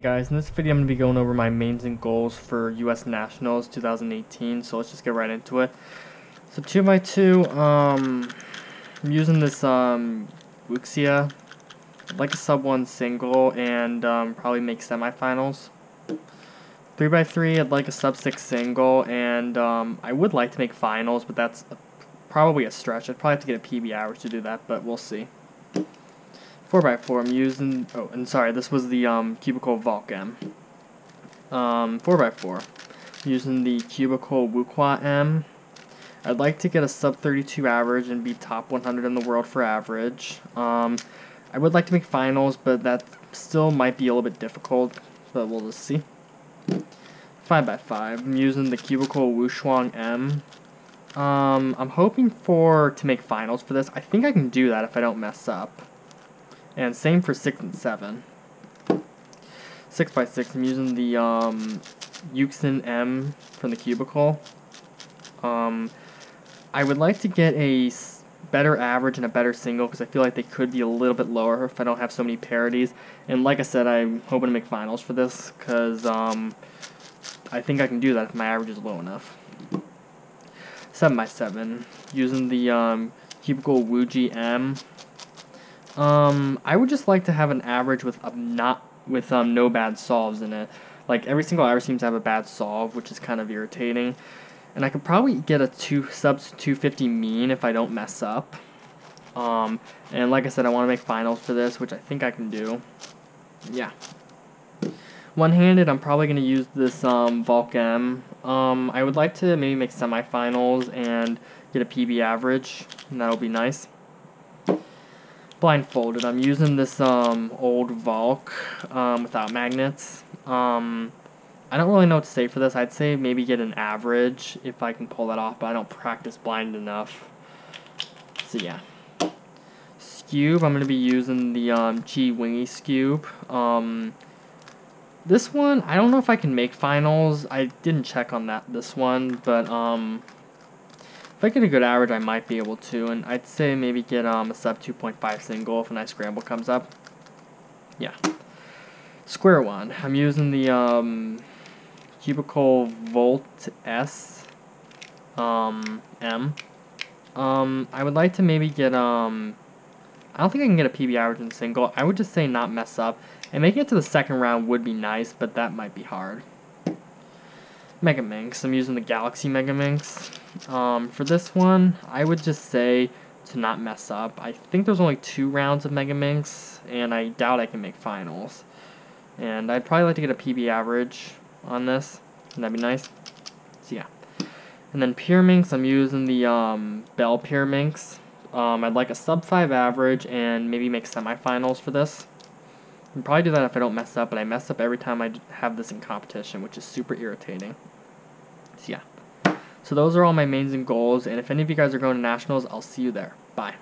Guys, in this video I'm going to be going over my mains and goals for US Nationals 2018, so let's just get right into it. So 2x2, um, I'm using this um, Wuxia, like a sub 1 single, and um, probably make semifinals. 3x3, I'd like a sub 6 single, and um, I would like to make finals, but that's a, probably a stretch. I'd probably have to get a PB average to do that, but we'll see. 4x4, I'm using, oh, and sorry, this was the um, Cubicle M. Um, 4x4, I'm using the Cubicle Wuqua M. I'd like to get a sub 32 average and be top 100 in the world for average. Um, I would like to make finals, but that still might be a little bit difficult, but we'll just see. 5x5, I'm using the Cubicle Wushuang M. Um, I'm hoping for to make finals for this. I think I can do that if I don't mess up. And same for 6 and 7. 6 by 6 I'm using the um, Euxin M from the Cubicle. Um, I would like to get a better average and a better single because I feel like they could be a little bit lower if I don't have so many parities. And like I said, I'm hoping to make finals for this because um, I think I can do that if my average is low enough. 7 by 7 using the um, Cubicle Wuji M um, I would just like to have an average with a not with um no bad solves in it. Like every single average seems to have a bad solve, which is kind of irritating. And I could probably get a two subs 250 mean if I don't mess up. Um, and like I said, I want to make finals for this, which I think I can do. Yeah. One-handed, I'm probably going to use this um, M. Um, I would like to maybe make semifinals and get a PB average, and that'll be nice blindfolded. I'm using this um, old Valk um, without magnets. Um, I don't really know what to say for this. I'd say maybe get an average if I can pull that off, but I don't practice blind enough. So yeah. Skewb, I'm going to be using the um, G Wingy Skewb. Um, this one, I don't know if I can make finals. I didn't check on that this one, but um, if I get a good average, I might be able to, and I'd say maybe get um, a sub 2.5 single if a nice scramble comes up. Yeah. Square one. I'm using the um, Cubicle Volt S um, M. Um, I would like to maybe get, um, I don't think I can get a PB average in single. I would just say not mess up. And making it to the second round would be nice, but that might be hard. Mega Minx. I'm using the Galaxy Mega Minx. Um, for this one, I would just say to not mess up. I think there's only two rounds of Mega Minx, and I doubt I can make finals. And I'd probably like to get a PB average on this, and that'd be nice. So yeah. And then Pyraminx, I'm using the um, Bell Pyraminx. Um, I'd like a sub 5 average and maybe make semifinals for this. I'll probably do that if I don't mess up, but I mess up every time I have this in competition, which is super irritating. So yeah. So those are all my mains and goals, and if any of you guys are going to nationals, I'll see you there. Bye.